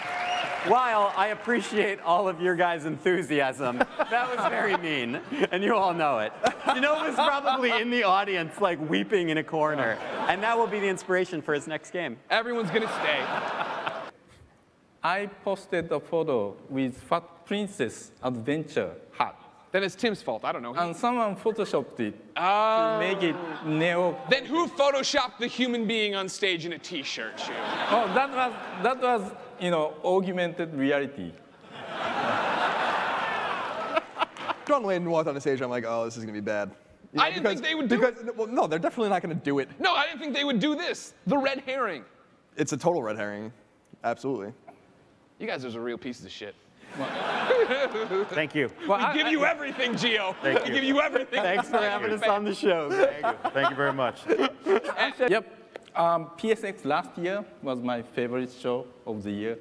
While I appreciate all of your guys' enthusiasm, that was very mean, and you all know it. You know, was probably in the audience, like weeping in a corner, and that will be the inspiration for his next game. Everyone's gonna stay. I posted a photo with Fat Princess Adventure hat. Then it's Tim's fault. I don't know. And someone photoshopped it Oh. to ah. make it neo. Then who photoshopped the human being on stage in a t-shirt, Oh, that was that was you know augmented reality. Shawn Layden walked on the stage. I'm like, oh, this is gonna be bad. You I didn't think they would do because, Well, no, they're definitely not gonna do it. No, I didn't think they would do this. The red herring. It's a total red herring. Absolutely. You guys are a real pieces of shit. Thank you. we give you everything, Gio. Thank we you. give you everything. Thanks for having us on the show. Thank you. Thank you very much. <laughs> Yep. Um, PSX last year was my favorite show of the year,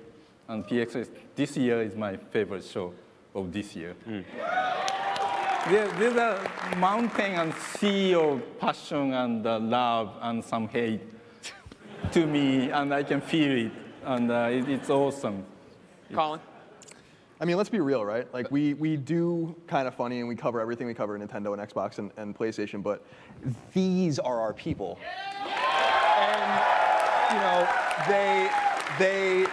and PSX this year is my favorite show of this year. There, there's a mountain and sea of passion and uh, love and some hate to me, and I can feel it, and uh, it, it's awesome. Colin? I mean, let's be real, right? Like, we, we do Kinda Funny and we cover everything. We cover Nintendo and Xbox and, and PlayStation, but these are our people. And, you know, they, they,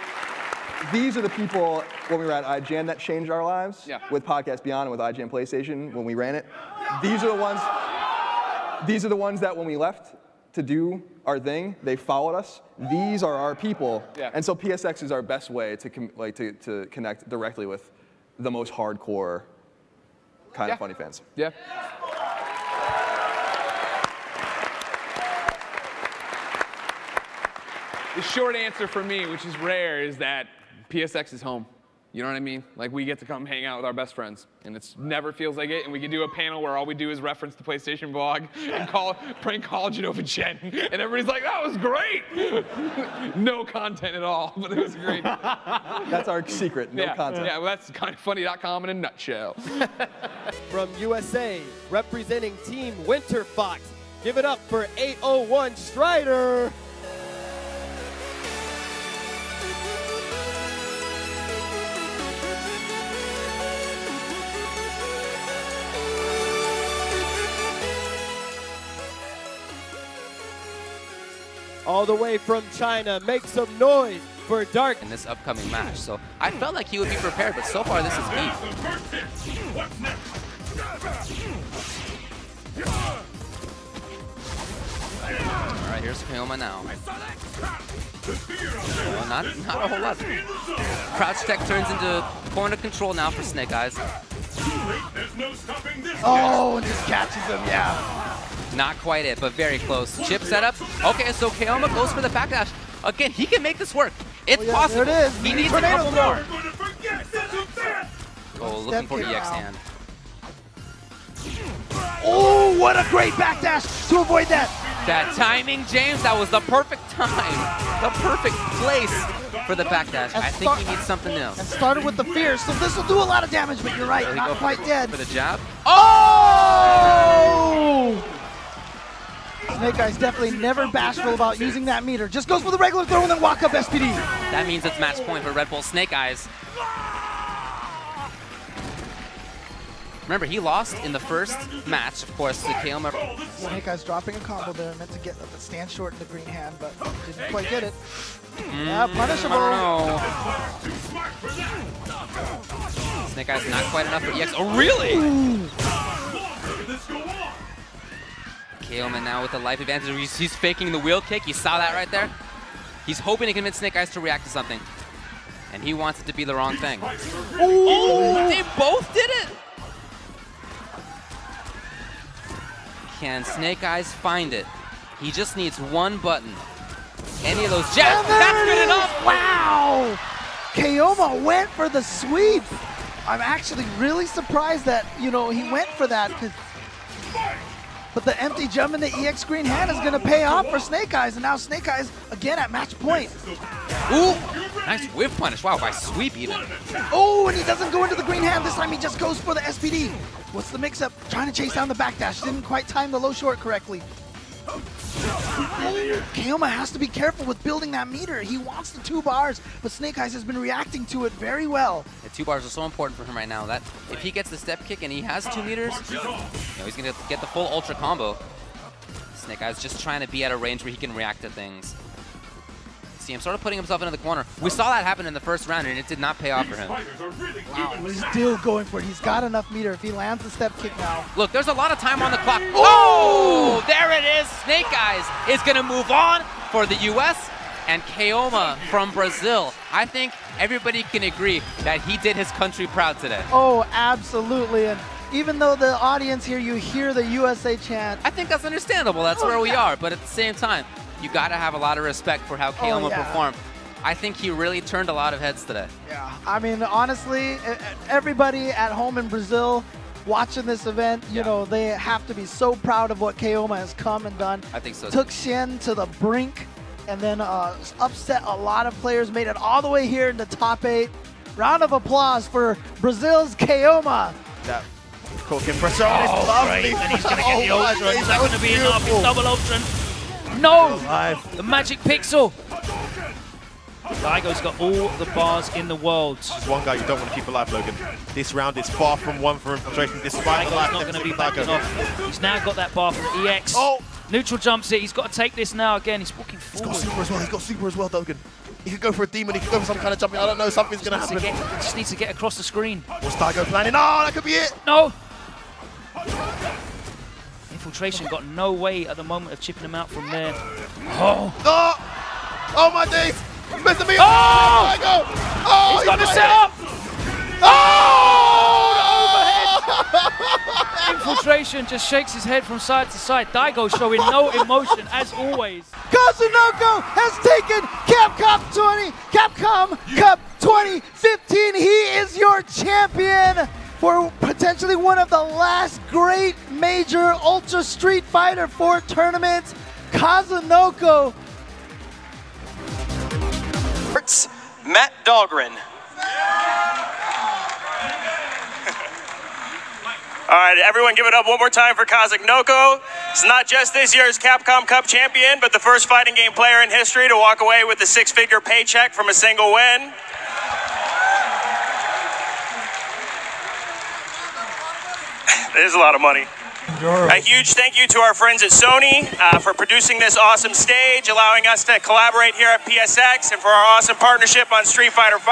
these are the people when we were at IGN that changed our lives Yeah. with Podcast Beyond and with IGN PlayStation when we ran it. these are the ones. These are the ones that when we left to do our thing, they followed us. These are our people, Yeah. and so PSX is our best way to com- like to, to connect directly with the most hardcore kind Yeah. of funny fans. Yeah. The short answer for me, which is rare, is that PSX is home. You know what I mean? Like we get to come hang out with our best friends, and it never feels like it. And we can do a panel where all we do is reference the PlayStation vlog and call prank call Jenova Chen, and everybody's like, "That was great." <laughs> no content at all, but it was great. <laughs> That's our secret. No yeah, content. Yeah, well, that's kindafunny.com in a nutshell. <laughs> From USA, representing Team Winter Fox. Give it up for 801 Strider. All the way from China, make some noise for Dark. in this upcoming match. So I felt like he would be prepared, but so far this is me. All right, here's Keoma now. Well, not, not a whole lot. Crouch tech turns into corner control now for Snake Eyez. Oh, and just catches him, yeah. Not quite it, but very close. Chip setup. Okay, so Keoma goes for the backdash. Again, he can make this work. It's Oh, yeah, possible. it is. He needs a Tornado couple throw. more. Oh, looking for EX out. hand. Oh, what a great backdash to avoid that. That timing, James, that was the perfect time. The perfect place for the backdash. I think he needs something else. And started with the fear, so this will do a lot of damage, but you're right, not go for quite dead. For the jab. Oh! Snake Eyez definitely never bashful about using that meter. Just goes for the regular throw and then walk up SPD. That means it's match point for Red Bull Snake Eyez. Remember, he lost in the first match, of course, to Keoma. Snake Eyez dropping a combo there, meant to get the stand short in the green hand, but didn't quite get it. Mm, yeah, punishable. I don't know. Snake Eyez not quite enough for EX. Oh, really? Keoma now with the life advantage. He's, he's faking the wheel kick. You saw that right there? He's hoping to convince Snake Eyez to react to something. And he wants it to be the wrong thing. Oh, they both did it! Can Snake Eyez find it? He just needs one button. Any of those jabs, oh, that's good enough! Wow! Keoma went for the sweep. I'm actually really surprised that, you know, he went for that. But the empty jump in the EX green hand is going to pay off for Snake Eyez, and now Snake Eyez again at match point. Ooh, nice whiff punish. Wow, by sweep even. Oh, and he doesn't go into the green hand. This time he just goes for the SPD. What's the mix-up? Trying to chase down the backdash. Didn't quite time the low short correctly. Keoma has to be careful with building that meter. He wants the two bars, but Snake Eyez has been reacting to it very well. The two bars are so important for him right now that if he gets the step kick and he has two meters, you know, he's gonna get the full ultra combo. Snake Eyez just trying to be at a range where he can react to things. Him sort of putting himself into the corner. We saw that happen in the first round and it did not pay off for him. Wow, he's still going for it. He's got enough meter. If he lands the step kick now, Look, there's a lot of time on the clock. Oh, there it is. Snake Eyez is going to move on for the U.S. and Keoma from Brazil. I think everybody can agree that he did his country proud today. Oh, absolutely. And even though the audience here, you hear the USA chant. I think that's understandable. That's where we are. But at the same time, you got to have a lot of respect for how Keoma Oh, yeah. performed. I think he really turned a lot of heads today. Yeah. I mean, honestly, everybody at home in Brazil watching this event, you know, they have to be so proud of what Keoma has come and done. I think so. Took Shen to the brink and then uh, upset a lot of players, made it all the way here in the top eight. Round of applause for Brazil's Keoma. That cooking pressure on is Oh, lovely. great. And he's gonna get <laughs> Oh, my ultra. Is that that gonna be enough? beautiful. Double ultra. No! The magic pixel. Daigo's got all the bars in the world. There's one guy you don't want to keep alive, Logan. This round is far from one for infiltration, despite Daigo's the life not going to be deficit backing from Daigo. off. He's now got that bar from the EX. Oh! Neutral jumps it. He's got to take this now again. He's walking He's got super as well. He's got super as well, Logan. He could go for a demon. He could go for some kind of jumping. I don't know. Something's going to happen. to get- just needs to get across the screen. What's Daigo planning? Oh, that could be it. No! Infiltration got no way at the moment of chipping him out from there. Oh! Oh! Oh my days! Mr. Me! Oh! Daigo! Oh! He's got the got setup! Oh! <laughs> Infiltration just shakes his head from side to side. Daigo showing no emotion as always. Kazunoko has taken Capcom 20, Capcom Cup 2015. He is your champion for potentially one of the last great major Ultra Street Fighter 4 tournaments. Kazunoko. Matt Dahlgren. <laughs> All right, everyone give it up one more time for Kazunoko. It's not just this year's Capcom Cup champion, but the first fighting game player in history to walk away with a six-figure paycheck from a single win. It is a lot of money. A huge thank you to our friends at Sony uh, for producing this awesome stage, allowing us to collaborate here at PSX, and for our awesome partnership on Street Fighter V.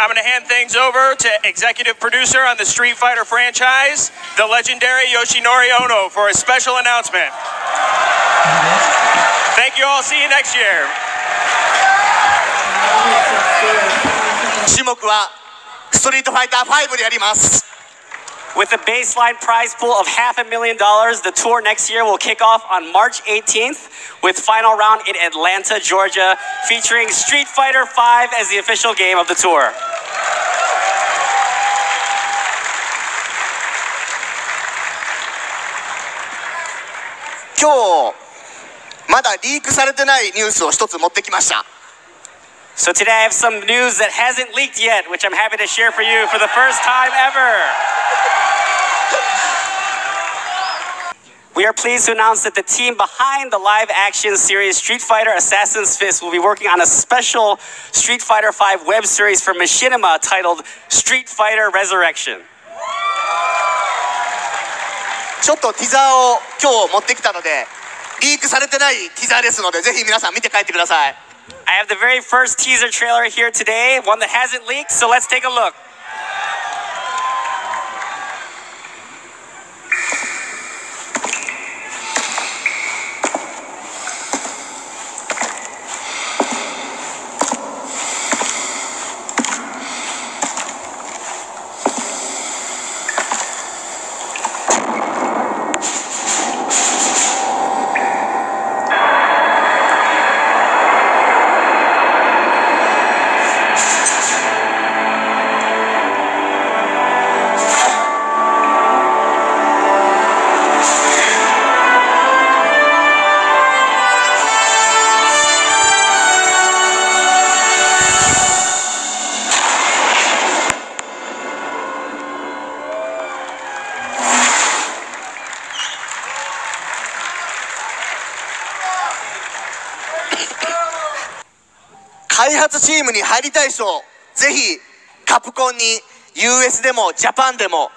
I'm going to hand things over to executive producer on the Street Fighter franchise, the legendary Yoshinori Ono, for a special announcement. Thank you all. See you next year. 種目は ストリートファイター5でやります。 With a baseline prize pool of half a million dollars, the tour next year will kick off on March 18th with final round in Atlanta, Georgia, featuring Street Fighter V as the official game of the tour. 今日まだリークされてないニュースを一つ持ってきました。 So today I have some news that hasn't leaked yet, which I'm happy to share for you for the first time ever. We are pleased to announce that the team behind the live action series Street Fighter Assassin's Fist will be working on a special Street Fighter V web series for Machinima titled Street Fighter Resurrection. ちょっとティザーを今日持ってきたので、リークされてないティザーですので、ぜひ皆さん見て帰ってください。 I have the very first teaser trailer here today, one that hasn't leaked, so let's take a look. ームに入りたい人、ぜひカプコンに US でもジャパンでも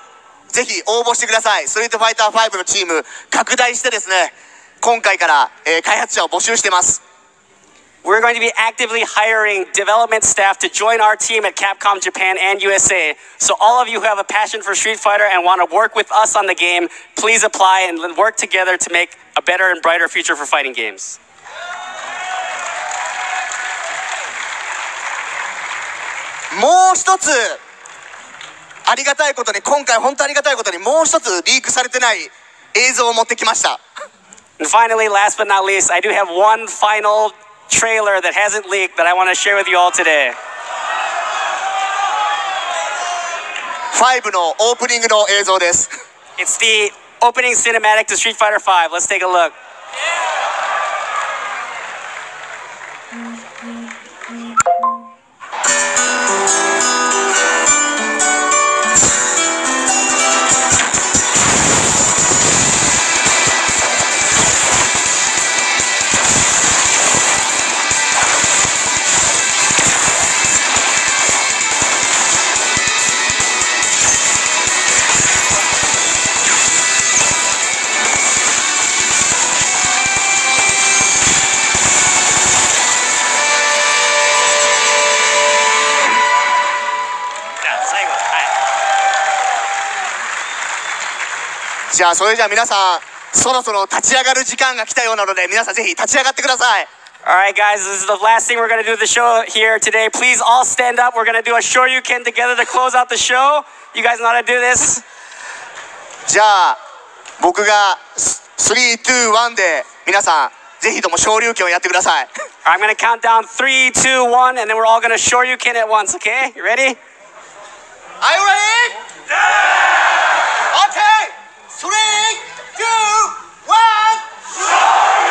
ぜひ応募してください。ストリートファイター5のチーム拡大してですね、今回から、えー開発者を募集してます。 We're going to be actively hiring development staff to join our team at Capcom Japan and USA. So, all of you who have a passion for Street Fighter and want to work with us on the game, please apply and then work together to make a better and brighter future for fighting games. もう一つありがたいことに今回本当ありがたいことにもう一つリークされてない映像を持ってきました And finally, last but not least, I do have one final trailer that hasn't leaked that I want to share with you all today. 5のオープニングの映像です It's the opening cinematic to Street Fighter V. Let's take a look. じゃあそれじゃあ皆さんそろそろ立ち上がる時間が来たようなので皆さんぜひ立ち上がってください All right, guys, this is the last thing we're going to do the show here today. Please all stand up. We're going to do a Shoryuken together to close out the show. You guys know how to do this? じゃあ僕が321で皆さんぜひとも昇竜拳をやってください I'm to count down three, two, one, and then we're all going to Shoryuken at once, okay? You ready? Are you ready? Yeah! Okay! three, two, one.